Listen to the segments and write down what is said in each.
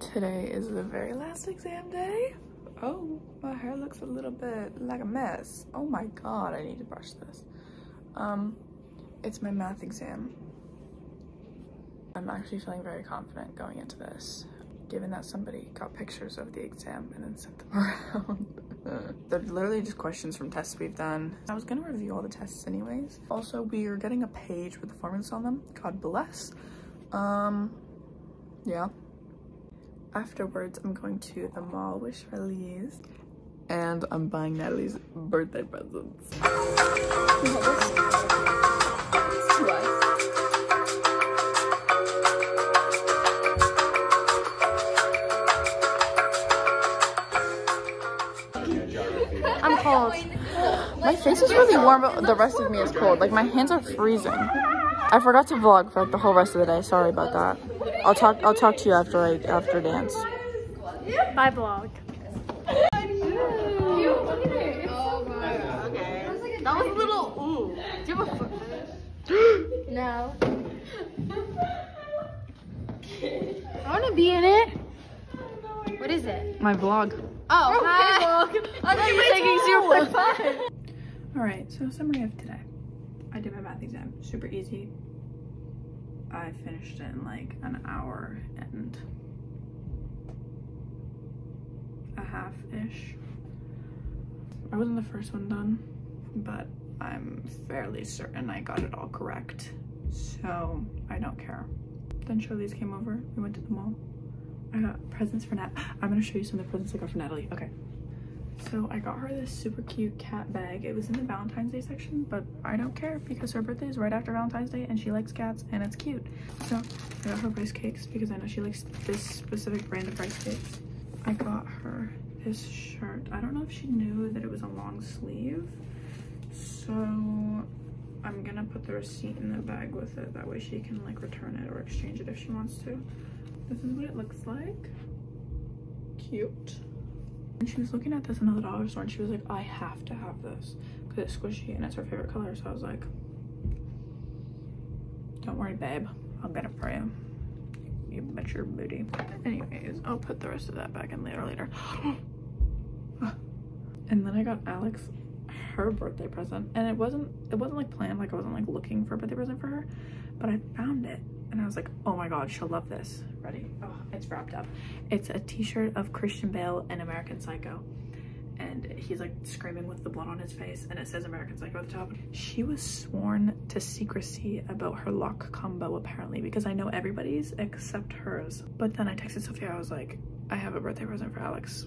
Today is the very last exam day. Oh, my hair looks a little bit like a mess. Oh my god, I need to brush this. Um, it's my math exam. I'm actually feeling very confident going into this, given that somebody got pictures of the exam and then sent them around. They're literally just questions from tests we've done. I was gonna review all the tests anyways. Also, we are getting a page with the formulas on them. God bless. Um, yeah. Afterwards, I'm going to the mall with Charlize. And I'm buying Natalie's birthday presents. I'm cold. My face is really warm, but the rest of me is cold. Like my hands are freezing. I forgot to vlog for like the whole rest of the day. Sorry about that. I'll talk. I'll talk to you after I after dance. Bye vlog. That was a little ooh. Do you have a foot fetish? No. I want to be in it. What is it? My vlog. Oh, oh hi. vlog. I thought you were taking super fun. All right. So summary of today. I did my math exam. Super easy. I finished it in like an hour and a half ish. I wasn't the first one done, but I'm fairly certain I got it all correct. So I don't care. Then Charlize came over. We went to the mall. I got presents for Nat. I'm gonna show you some of the presents I got for Natalie. Okay. So I got her this super cute cat bag. It was in the Valentine's Day section, but I don't care because her birthday is right after Valentine's Day and she likes cats and it's cute. So I got her rice cakes because I know she likes this specific brand of rice cakes. I got her this shirt. I don't know if she knew that it was a long sleeve. So I'm gonna put the receipt in the bag with it. That way she can like return it or exchange it if she wants to. This is what it looks like. Cute. And she was looking at this in the dollar store and she was like, I have to have this because it's squishy and it's her favorite color. So I was like, don't worry, babe. I'll get it for you. You bet your booty. Anyways, I'll put the rest of that back in later later. and then I got Alex her birthday present. And it wasn't it wasn't like planned like I wasn't like looking for a birthday present for her but I found it. And I was like oh my god she'll love this. Ready? Oh it's wrapped up. It's a t-shirt of Christian Bale and American Psycho. And he's like screaming with the blood on his face and it says American Psycho at the top. She was sworn to secrecy about her lock combo apparently because I know everybody's except hers. But then I texted Sophia. I was like I have a birthday present for Alex.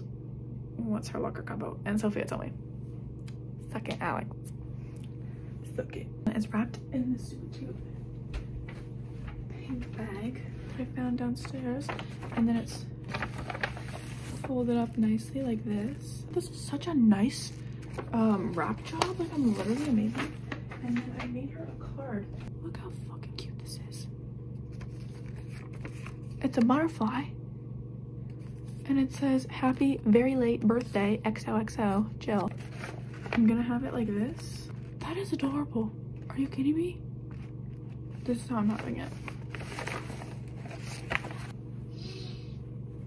What's her locker combo? And Sophia told me second Alex. So cute. It's wrapped in this super cute pink bag that I found downstairs. And then it's folded up nicely like this. This is such a nice um, wrap job. Like I'm literally amazing. And then I made her a card. Look how fucking cute this is. It's a butterfly. And it says, happy very late birthday XOXO Jill. I'm gonna have it like this. That is adorable. Are you kidding me? This is how I'm having it.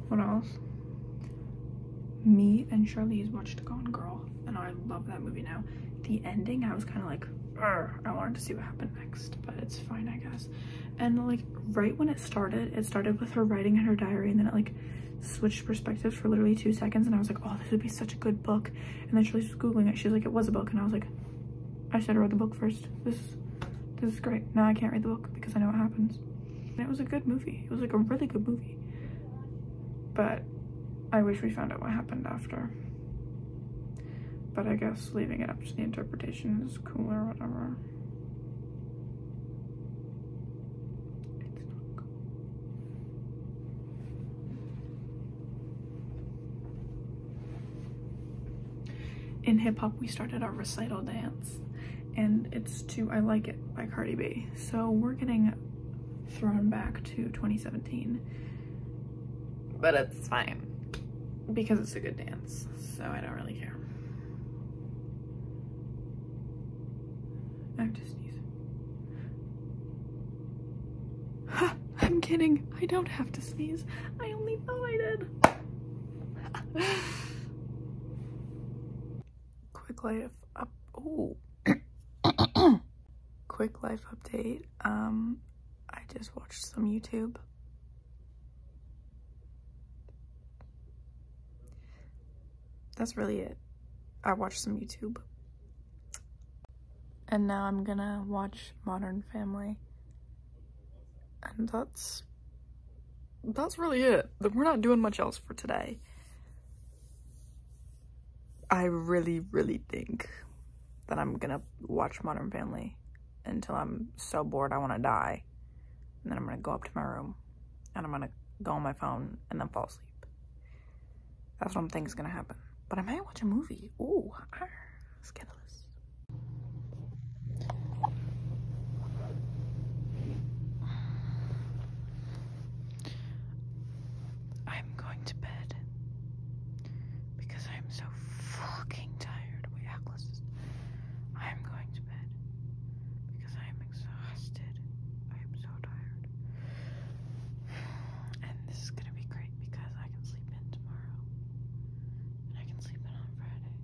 What else? Me and Charlize watched Gone Girl, and I love that movie now. The ending, I was kind of like, I wanted to see what happened next, but it's fine, I guess. And like, right when it started, it started with her writing in her diary, and then it like switched perspectives for literally two seconds and I was like, oh, this would be such a good book. And then she was Googling it. She's like, it was a book. And I was like, I should have read the book first. This, this is great. Now I can't read the book because I know what happens. And it was a good movie. It was like a really good movie. But I wish we found out what happened after. But I guess leaving it up to the interpretation is cool or whatever. In hip hop, we started our recital dance, and it's to I Like It by Cardi B. So we're getting thrown back to 2017, but it's fine because it's a good dance, so I don't really care. I have to sneeze. I'm kidding. I don't have to sneeze. I only thought I did. Quick life up. Oh. Quick life update. Um, I just watched some YouTube. That's really it. I watched some YouTube. And now I'm gonna watch Modern Family. And that's that's really it. We're not doing much else for today. I really, really think that I'm gonna watch Modern Family until I'm so bored I wanna die. And then I'm gonna go up to my room and I'm gonna go on my phone and then fall asleep. That's what I'm thinking is gonna happen. But I might watch a movie. Ooh, arr, scandalous. I'm going to bed because I am so fucking tired. Wait, how close is I am going to bed because I am exhausted. I am so tired. And this is gonna be great because I can sleep in tomorrow. And I can sleep in on Friday.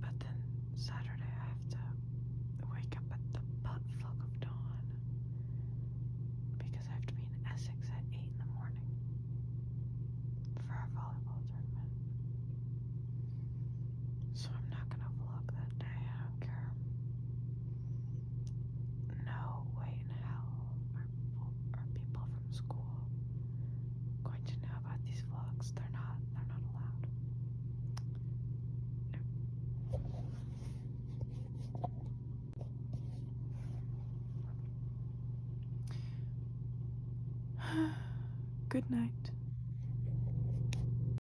But then Saturday I have to wake up at the butt fuck of dawn because I have to be in Essex at 8 in the morning for our volleyball tournament. So I'm not gonna vlog that day, I don't care. No way in hell are, are people from school going to know about these vlogs. They're not, they're not allowed. Good night.